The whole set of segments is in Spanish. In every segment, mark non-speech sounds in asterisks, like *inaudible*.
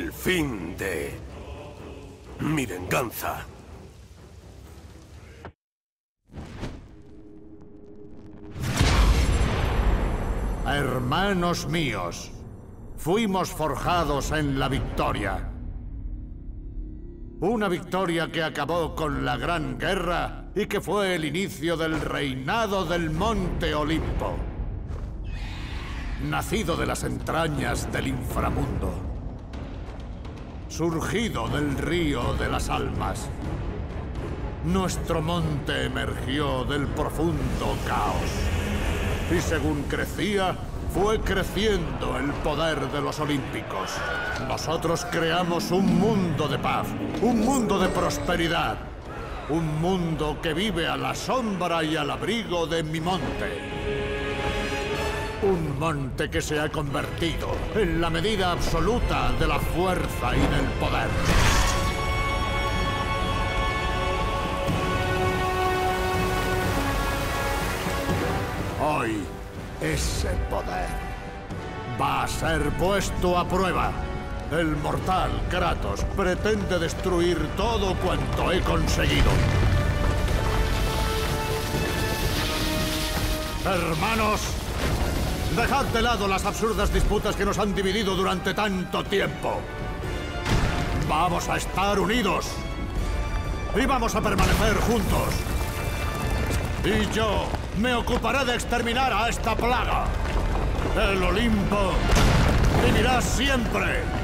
El fin de... mi venganza. Hermanos míos, fuimos forjados en la victoria. Una victoria que acabó con la Gran Guerra y que fue el inicio del reinado del Monte Olimpo. Nacido de las entrañas del inframundo. Surgido del río de las almas. Nuestro monte emergió del profundo caos. Y según crecía, fue creciendo el poder de los olímpicos. Nosotros creamos un mundo de paz, un mundo de prosperidad, un mundo que vive a la sombra y al abrigo de mi monte. Un monte que se ha convertido en la medida absoluta de la fuerza y del poder. Hoy, ese poder va a ser puesto a prueba. El mortal Kratos pretende destruir todo cuanto he conseguido. Hermanos, dejad de lado las absurdas disputas que nos han dividido durante tanto tiempo. Vamos a estar unidos. Y vamos a permanecer juntos. Y yo me ocuparé de exterminar a esta plaga. El Olimpo vivirá siempre.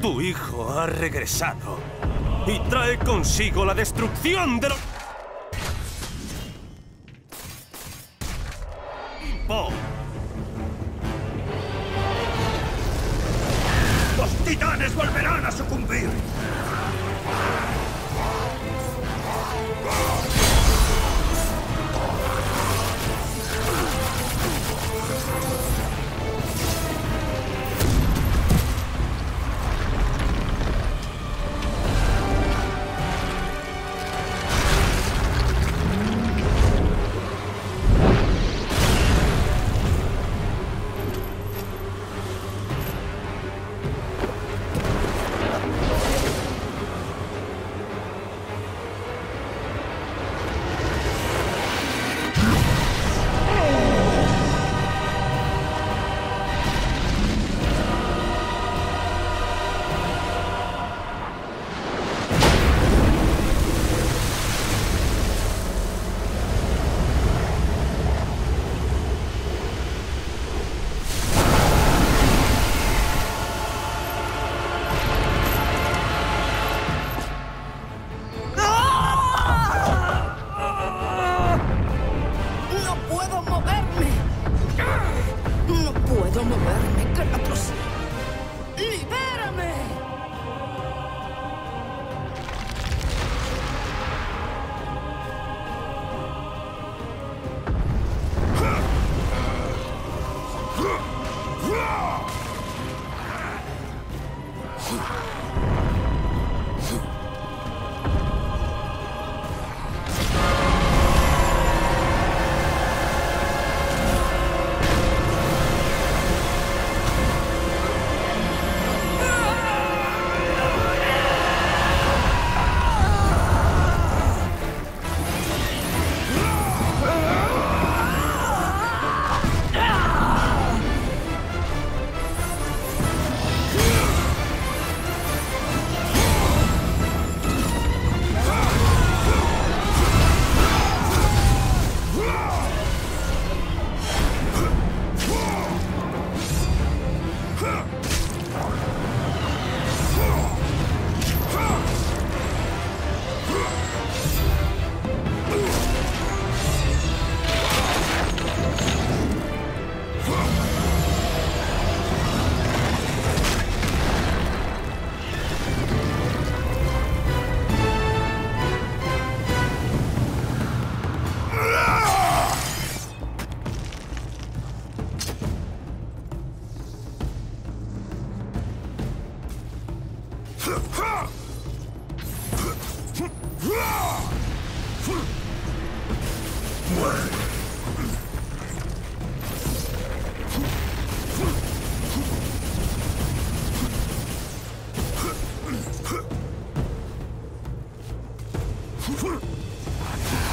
Tu hijo ha regresado y trae consigo la destrucción de los... フフ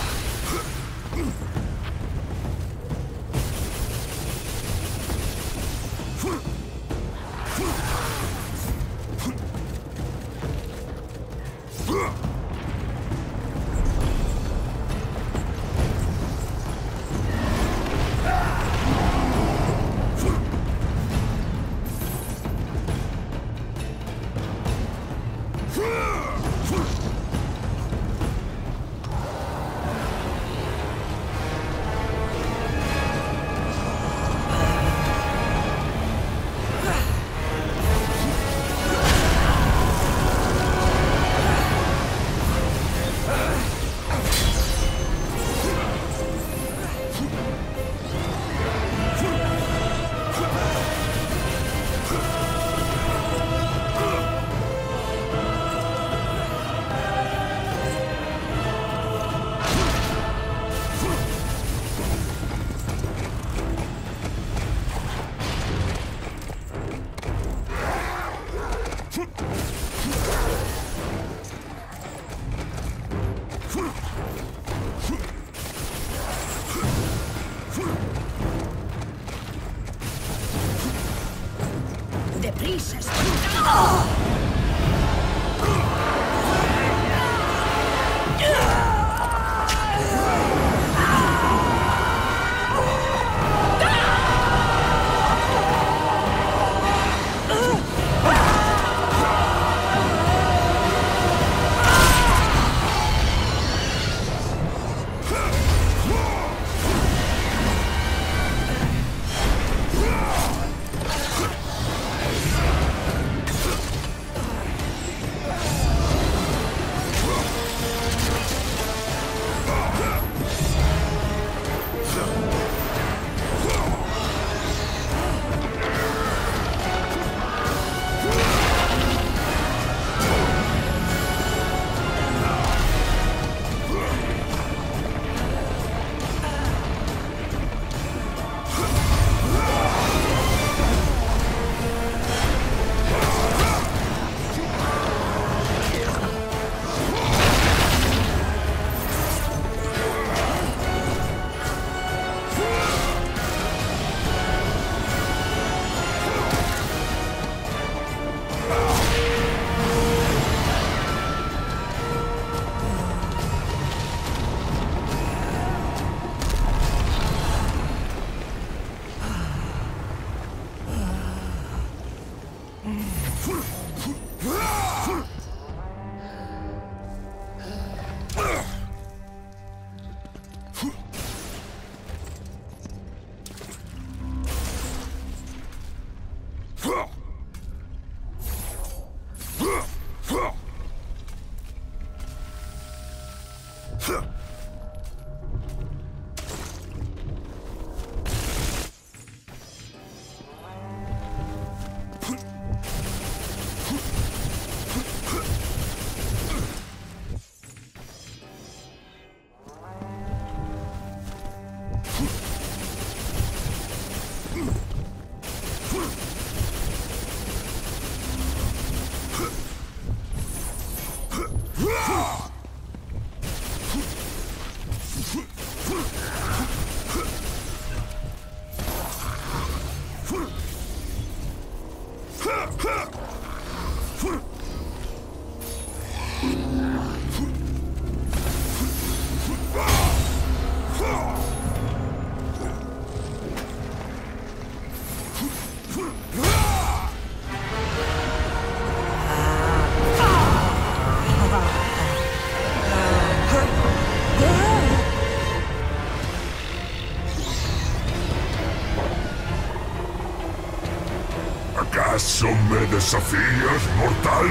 ¿Acaso me desafías, mortal?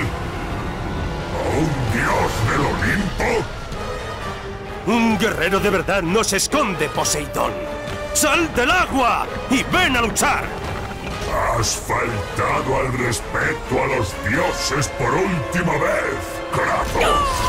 ¿A un dios del Olimpo? Un guerrero de verdad no se esconde, Poseidón. ¡Sal del agua y ven a luchar! Has faltado al respeto a los dioses por última vez, Kratos.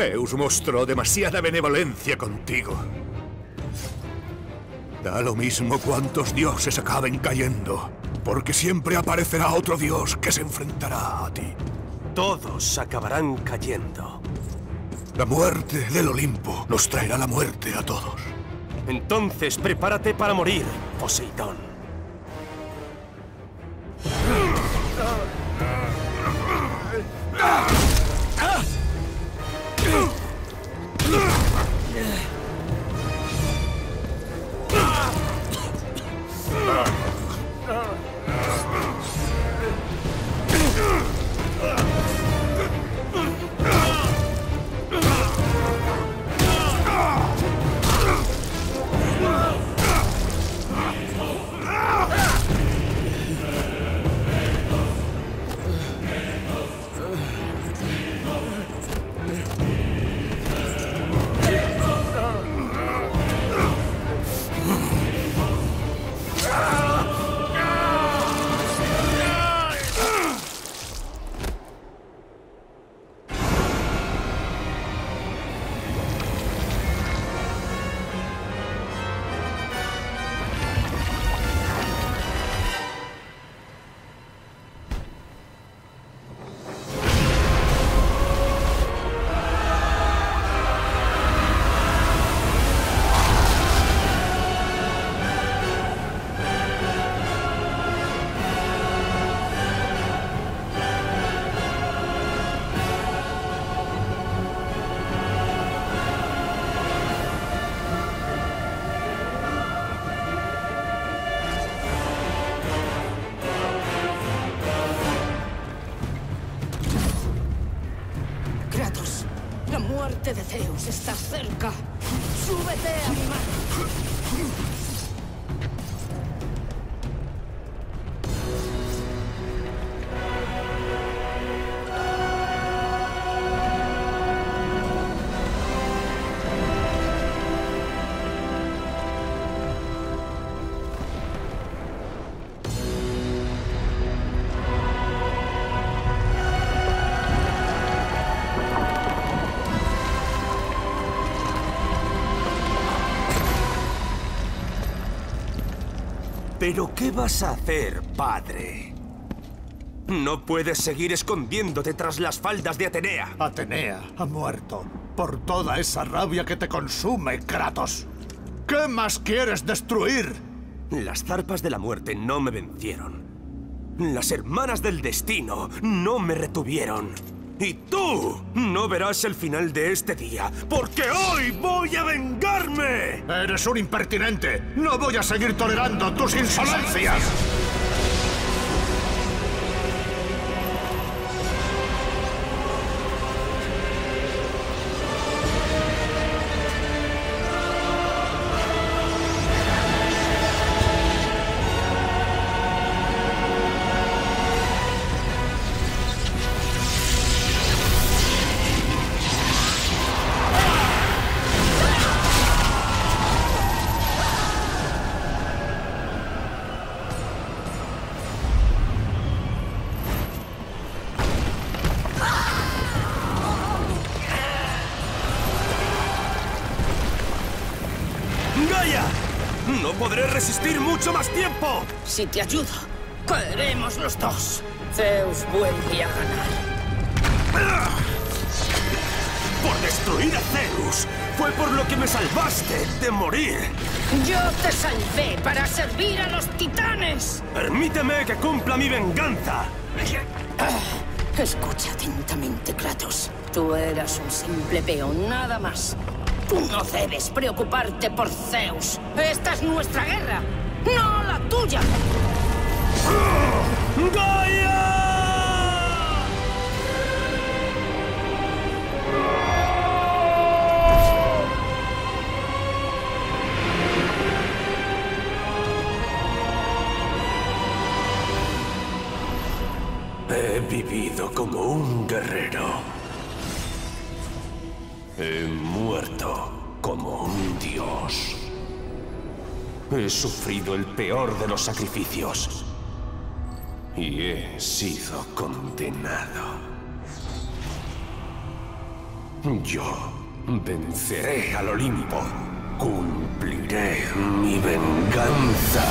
Zeus mostró demasiada benevolencia contigo. Da lo mismo cuántos dioses acaben cayendo, porque siempre aparecerá otro dios que se enfrentará a ti. Todos acabarán cayendo. La muerte del Olimpo nos traerá la muerte a todos. Entonces prepárate para morir, Poseidón. Pero ¿qué vas a hacer, padre? No puedes seguir escondiéndote tras las faldas de Atenea. Atenea ha muerto por toda esa rabia que te consume, Kratos. ¿Qué más quieres destruir? Las zarpas de la muerte no me vencieron. Las hermanas del destino no me retuvieron. Y tú no verás el final de este día, porque hoy voy a vengarme. Eres un impertinente. No voy a seguir tolerando tus insolencias. Resistir mucho más tiempo. Si te ayudo, caeremos los dos. Zeus vuelve a ganar. Por destruir a Zeus. Fue por lo que me salvaste de morir. Yo te salvé para servir a los titanes. Permíteme que cumpla mi venganza. Escucha atentamente, Kratos. Tú eras un simple peón, nada más. Tú no debes preocuparte por Zeus. Esta es nuestra guerra, no la tuya. ¡Gaia! He vivido como un guerrero. He muerto He sufrido el peor de los sacrificios. Y he sido condenado. Yo venceré al Olimpo. Cumpliré mi venganza.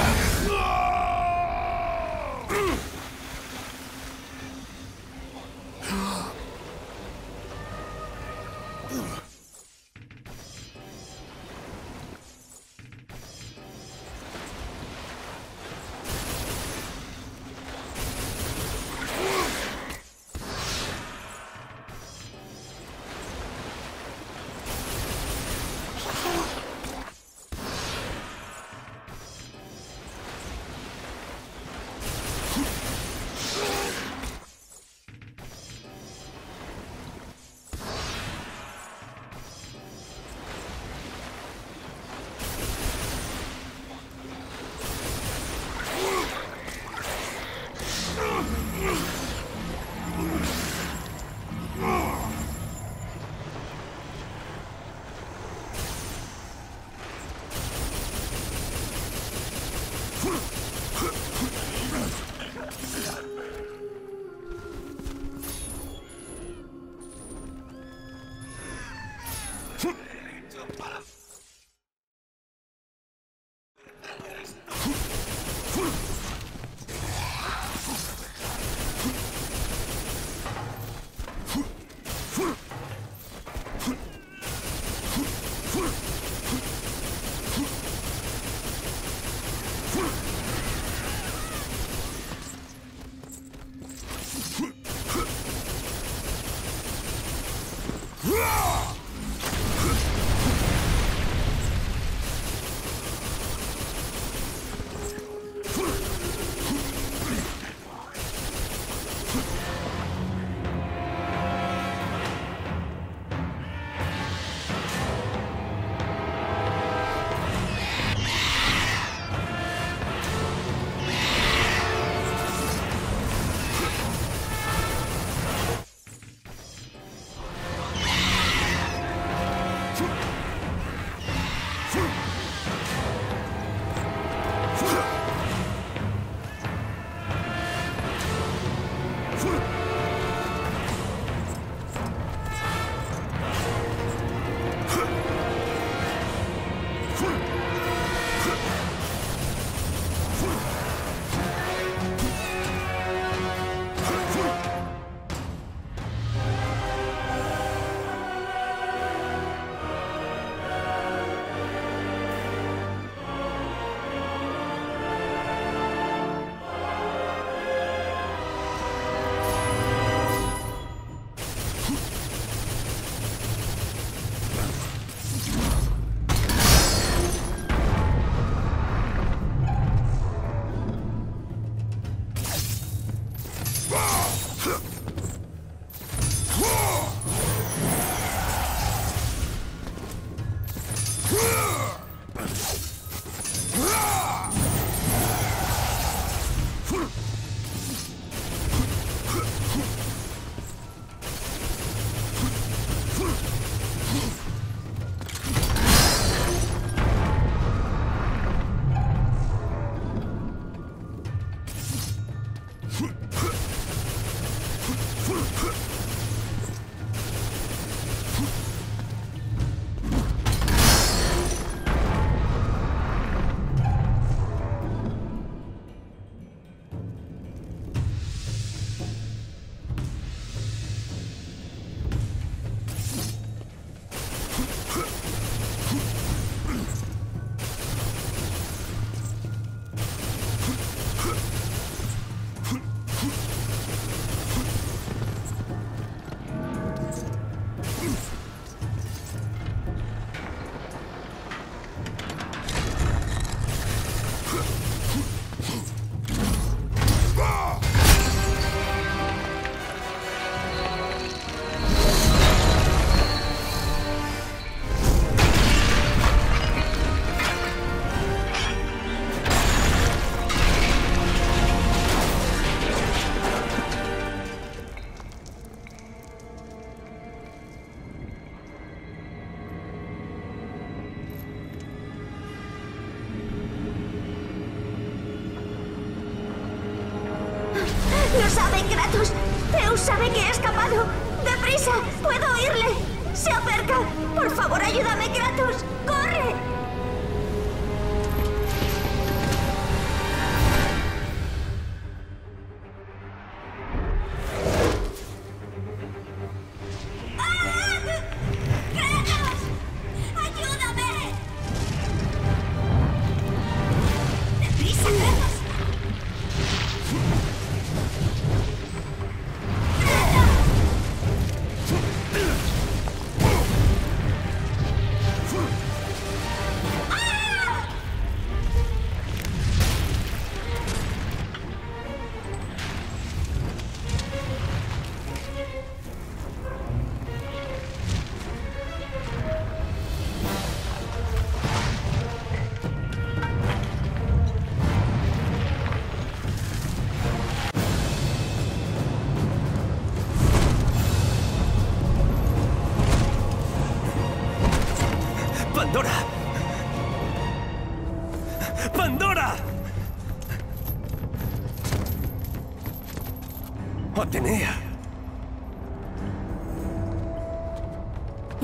Roar!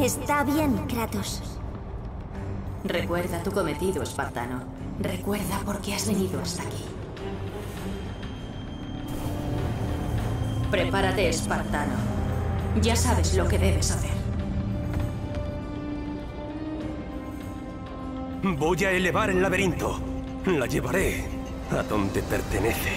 Está bien, Kratos. Recuerda tu cometido, espartano. Recuerda por qué has venido hasta aquí. Prepárate, espartano. Ya sabes lo que debes hacer. Voy a elevar el laberinto. La llevaré a donde pertenece.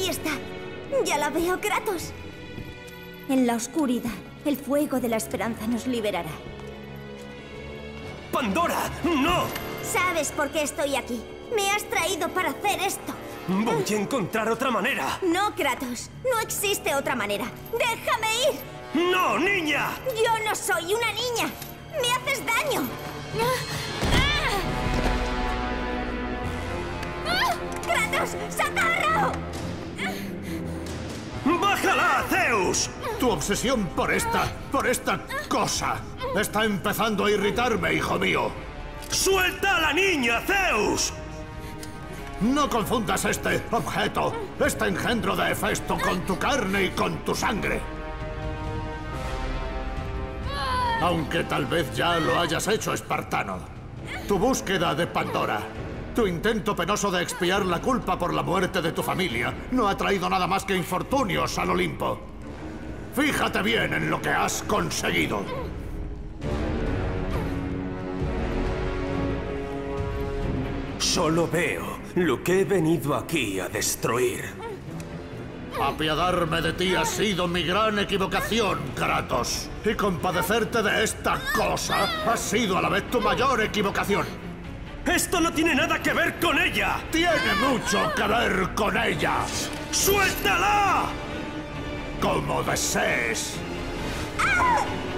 Ahí está. Ya la veo, Kratos. En la oscuridad, el fuego de la esperanza nos liberará. ¡Pandora! ¡No! ¿Sabes por qué estoy aquí? Me has traído para hacer esto. Voy a encontrar otra manera. No, Kratos. No existe otra manera. ¡Déjame ir! ¡No, niña! Yo no soy una niña. ¡Me haces daño! ¡Ah! ¡Kratos! ¡Socorro! ¡Bájala, Zeus! Tu obsesión por esta, por esta cosa, está empezando a irritarme, hijo mío. ¡Suelta a la niña, Zeus! No confundas este objeto, este engendro de Hefesto, con tu carne y con tu sangre. Aunque tal vez ya lo hayas hecho, espartano. Tu búsqueda de Pandora, tu intento penoso de expiar la culpa por la muerte de tu familia, no ha traído nada más que infortunios al Olimpo. Fíjate bien en lo que has conseguido. Solo veo lo que he venido aquí a destruir. Apiadarme de ti ha sido mi gran equivocación, Kratos. Y compadecerte de esta cosa ha sido a la vez tu mayor equivocación. ¡Esto no tiene nada que ver con ella! Tiene mucho que ver con ella. ¡Suéltala! Como desees. ¡Pandora!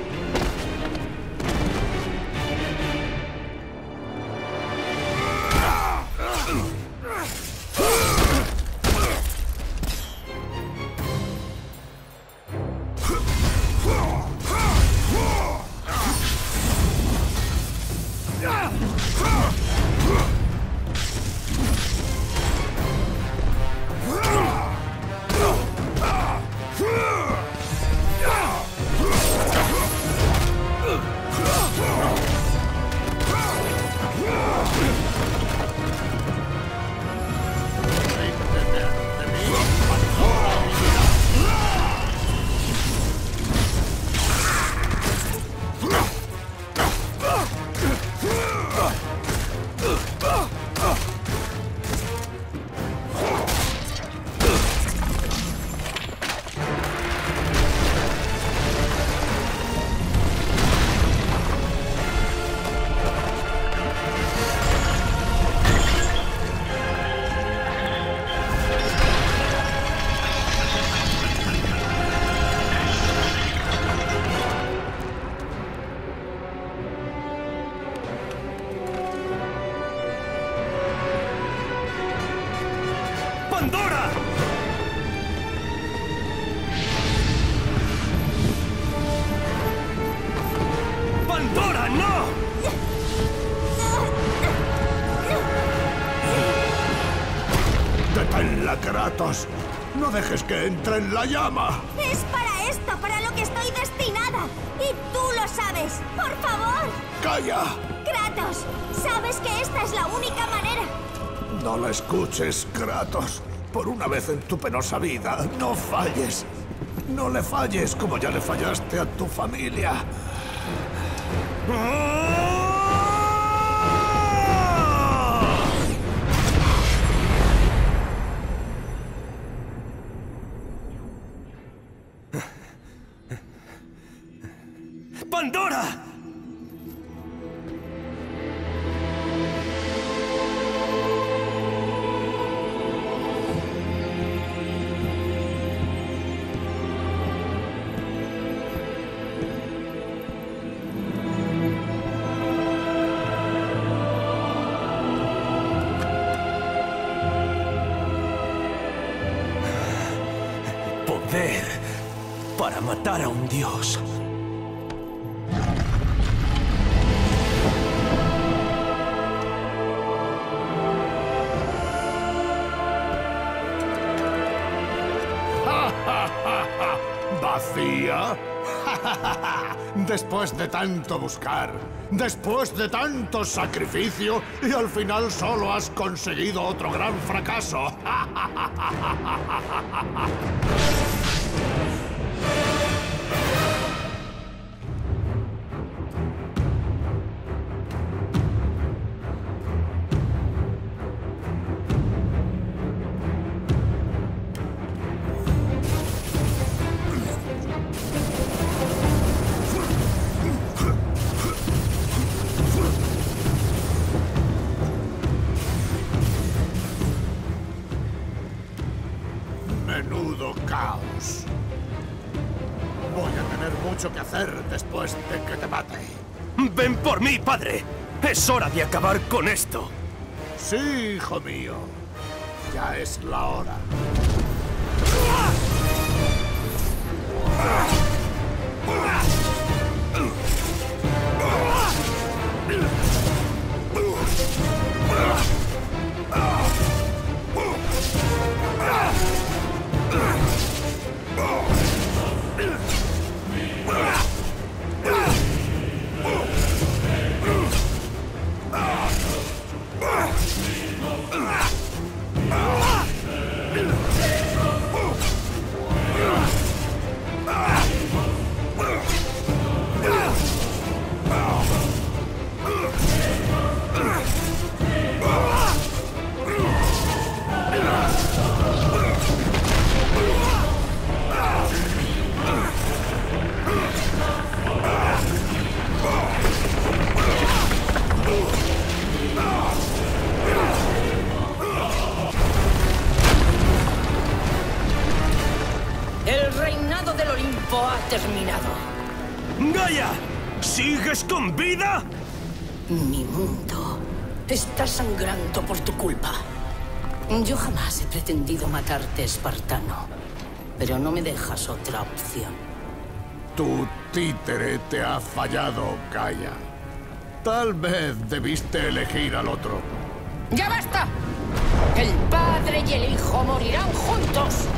Que entre en la llama! Es para esto, para lo que estoy destinada. Y tú lo sabes. Por favor. ¡Calla! Kratos, sabes que esta es la única manera. No la escuches, Kratos. Por una vez en tu penosa vida, no falles. No le falles como ya le fallaste a tu familia. ¡Pandora! Buscar, después de tanto sacrificio, y al final solo has conseguido otro gran fracaso. *laughs* mucho que hacer después de que te mate. ¡Ven por mí, padre! ¡Es hora de acabar con esto! Sí, hijo mío. Ya es la hora. Yo jamás he pretendido matarte, espartano. Pero no me dejas otra opción. Tu títere te ha fallado, Gaia. Tal vez debiste elegir al otro. ¡Ya basta! El padre y el hijo morirán juntos.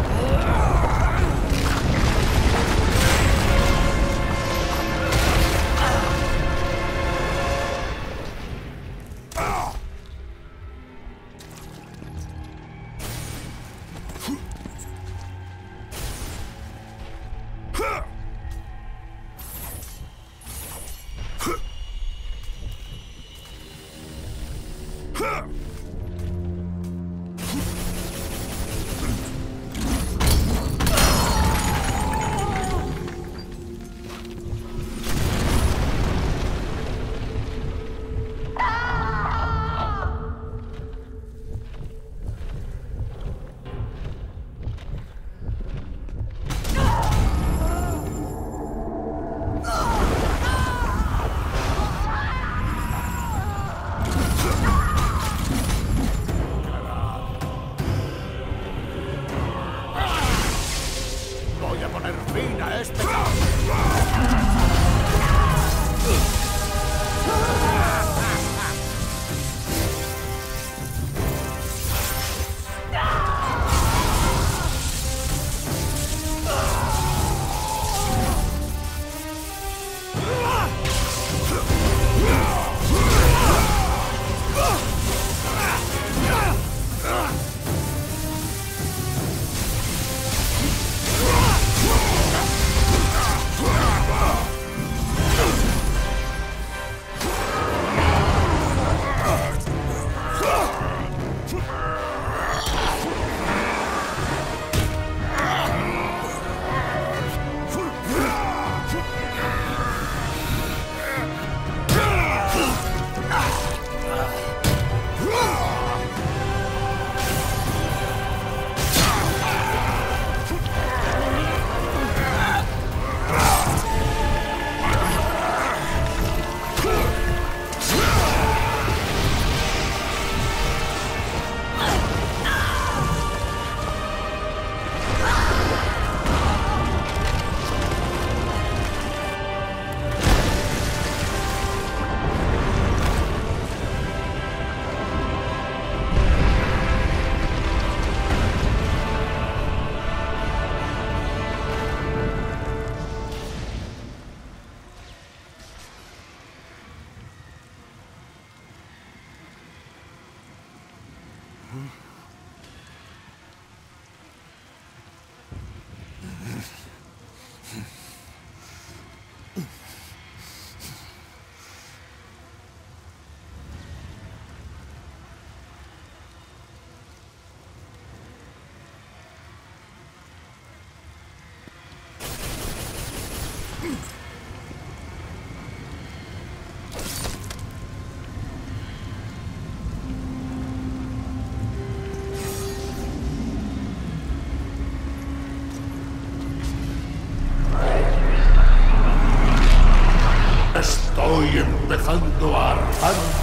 Empezando a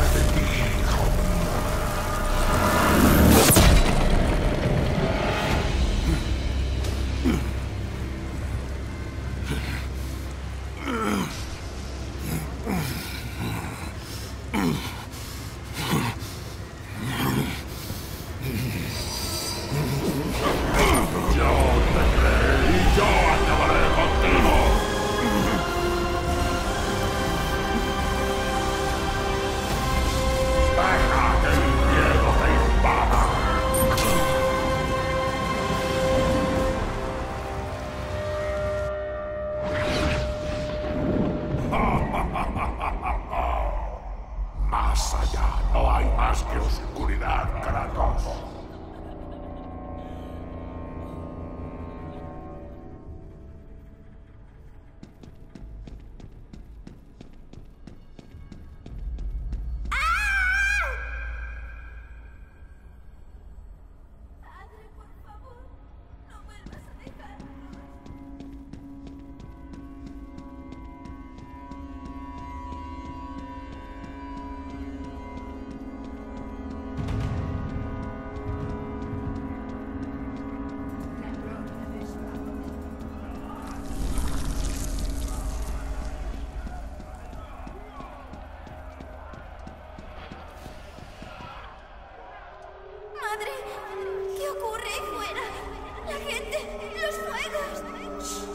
gente, los fuegos.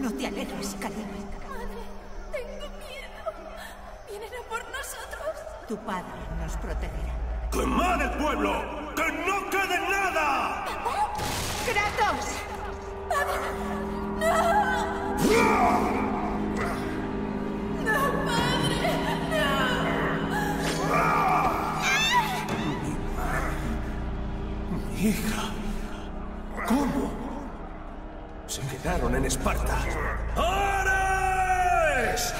No te alejes, Kalim. Madre, tengo miedo. Vienen a por nosotros. Tu padre nos protegerá. ¡Quemad el pueblo! ¡Que no quede nada! ¡Kratos! Mi hija. ¿Cómo? Quedaron en Esparta. ¡Ares!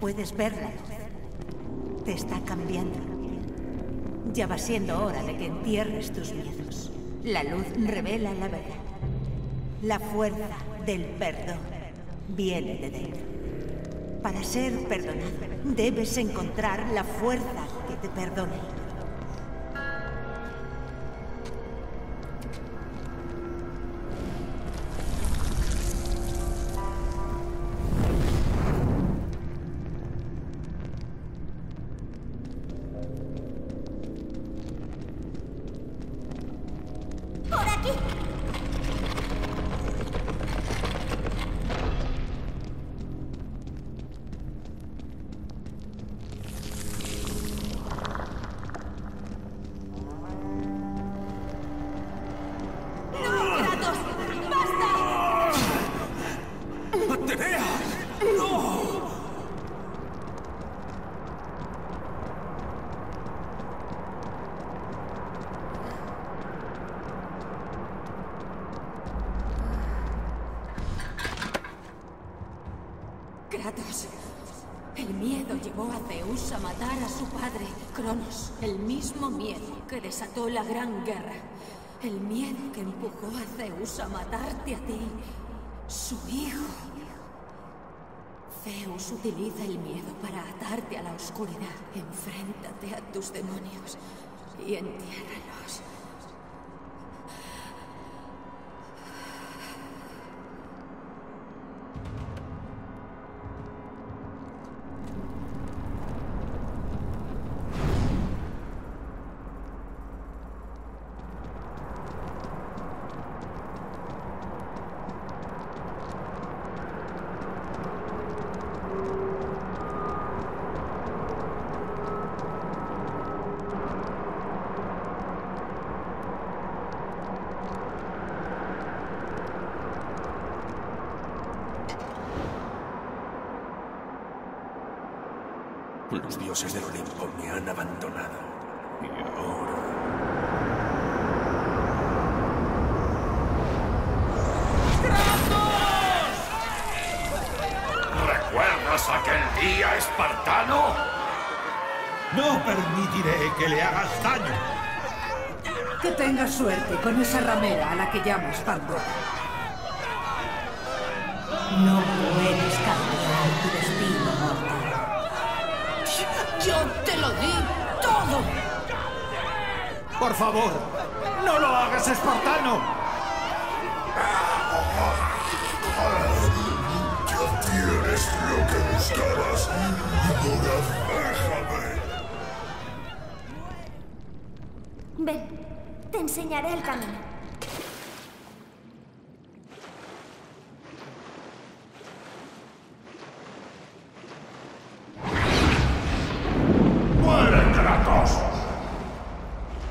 Puedes verla. Te está cambiando. Ya va siendo hora de que entierres tus miedos. La luz revela la verdad. La fuerza del perdón viene de dentro. Para ser perdonado, debes encontrar la fuerza que te perdone. A matarte a ti, su hijo. Zeus utiliza el miedo para atarte a la oscuridad. Enfréntate a tus demonios y entiérralos. Los dioses del Olimpo me han abandonado. Y ahora... ¿Recuerdas aquel día, espartano? No permitiré que le hagas daño. Que tengas suerte con esa ramera a la que llamas Pandora. Por favor, no lo hagas, espartano. Ya tienes lo que buscabas. Ahora déjame. Ven, te enseñaré el camino. ¡Muere, Kratos!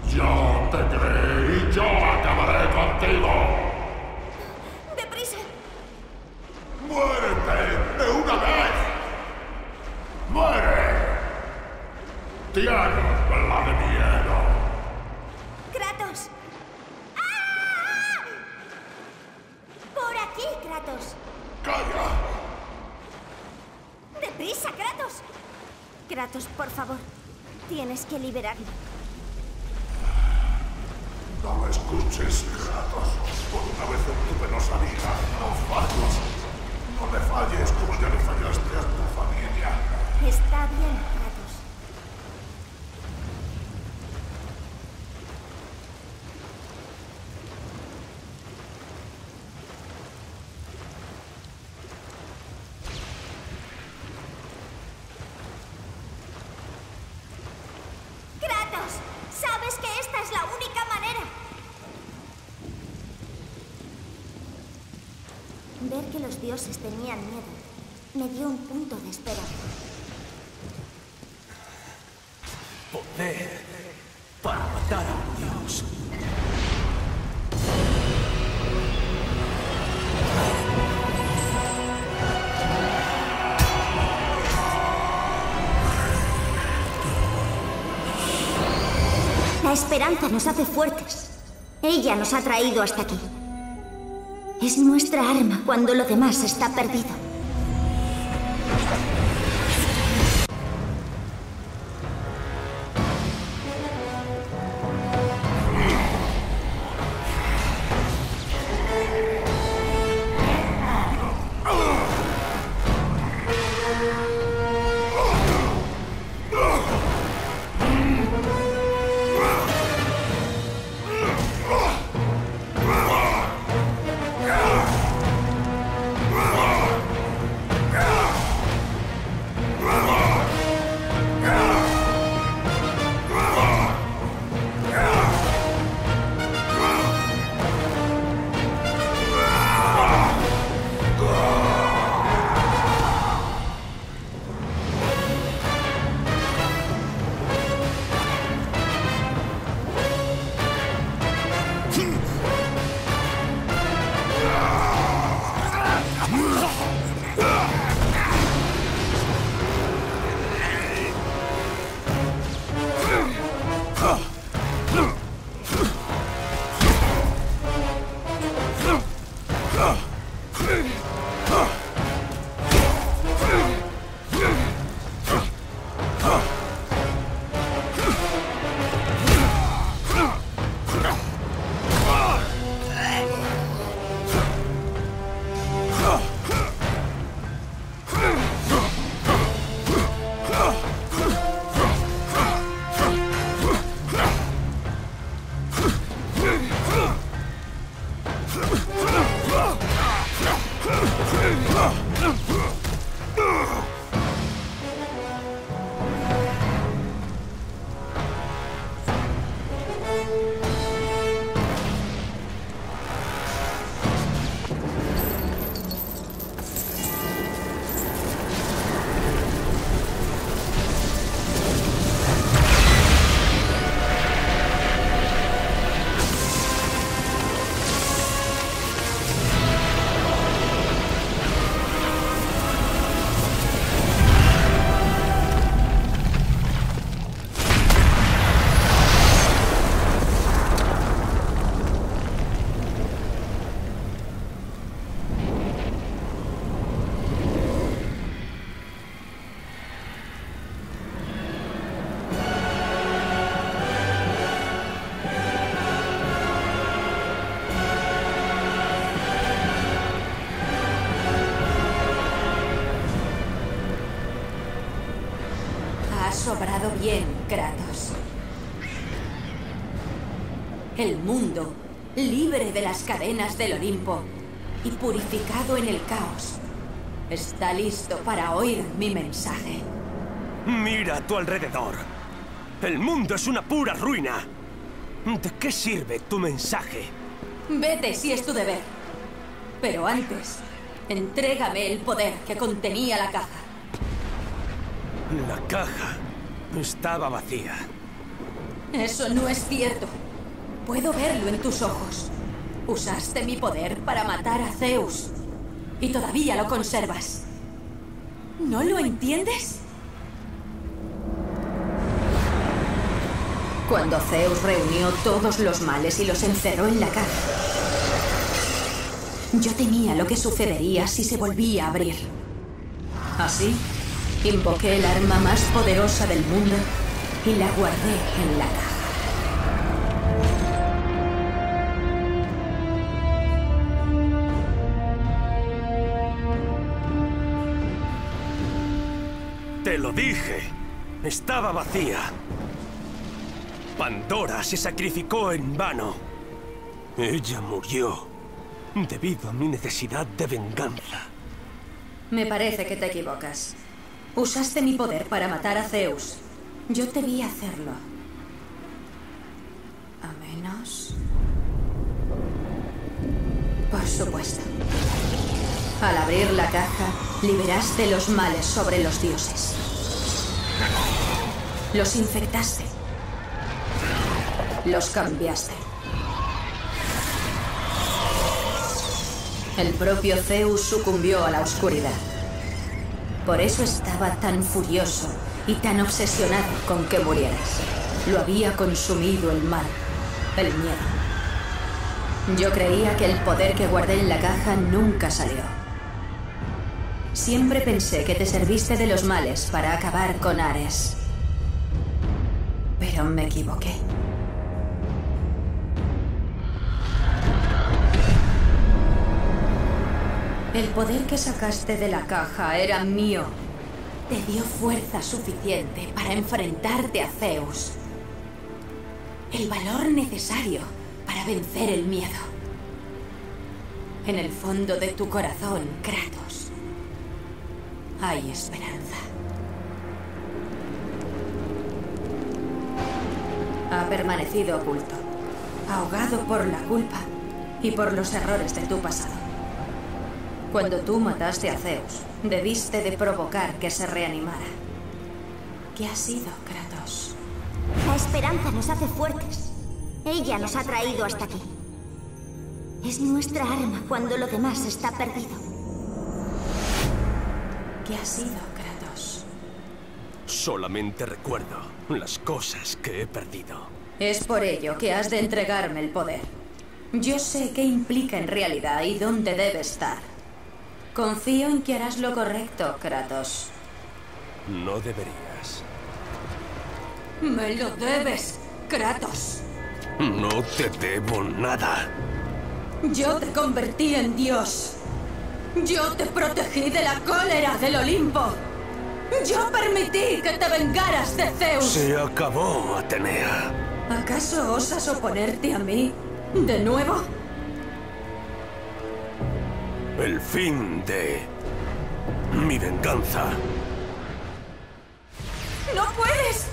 Yo te creí y yo acabaré contigo. ¡Deprisa! ¡Muérete de una vez! ¡Muere! Tienes la de miedo. ¡Kratos! ¡Ah! Por aquí, Kratos. ¡Calla! ¡Deprisa, Kratos! Kratos, por favor. Liberarme. No escuches, Kratos. Por una vez en tu penosa vida, no falles. No me falles como ya le fallaste a tu familia. Está bien, Kratos. ¡Kratos! ¡Sabes que esta es la única manera! Ver que los dioses tenían miedo me dio un punto de esperanza. Poder para matar a un dios. La esperanza nos hace fuertes. Ella nos ha traído hasta aquí. Es nuestra arma cuando lo demás está perdido. De las cadenas del Olimpo y purificado en el caos, está listo para oír mi mensaje. Mira a tu alrededor. El mundo es una pura ruina. ¿De qué sirve tu mensaje? Vete si es tu deber. Pero antes, entrégame el poder que contenía la caja. La caja estaba vacía. Eso no es cierto. Puedo verlo en tus ojos. Usaste mi poder para matar a Zeus. Y todavía lo conservas. ¿No lo entiendes? Cuando Zeus reunió todos los males y los encerró en la caja, yo temía lo que sucedería si se volvía a abrir. Así, invoqué el arma más poderosa del mundo y la guardé en la caja. Lo dije. Estaba vacía. Pandora se sacrificó en vano. Ella murió debido a mi necesidad de venganza. Me parece que te equivocas. Usaste mi poder para matar a Zeus. Yo te hacerlo. A menos... Por supuesto. Al abrir la caja, liberaste los males sobre los dioses. Los infectaste. Los cambiaste. El propio Zeus sucumbió a la oscuridad. Por eso estaba tan furioso y tan obsesionado con que murieras. Lo había consumido el mal, el miedo. Yo creía que el poder que guardé en la caja nunca salió. Siempre pensé que te serviste de los males para acabar con Ares. Me equivoqué. El poder que sacaste de la caja era mío. Te dio fuerza suficiente para enfrentarte a Zeus. El valor necesario para vencer el miedo. En el fondo de tu corazón, Kratos, hay esperanza. Ha permanecido oculto, ahogado por la culpa y por los errores de tu pasado. Cuando tú mataste a Zeus, debiste de provocar que se reanimara. ¿Qué ha sido, Kratos? La esperanza nos hace fuertes. Ella nos ha traído hasta aquí. Es nuestra arma cuando lo demás está perdido. ¿Qué ha sido? Solamente recuerdo las cosas que he perdido. Es por ello que has de entregarme el poder. Yo sé qué implica en realidad y dónde debe estar. Confío en que harás lo correcto, Kratos. No deberías. Me lo debes, Kratos. No te debo nada. Yo te convertí en Dios. Yo te protegí de la cólera del Olimpo. Yo permití que te vengaras de Zeus. Se acabó, Atenea. ¿Acaso osas oponerte a mí? ¿De nuevo? El fin de... mi venganza. ¡No puedes!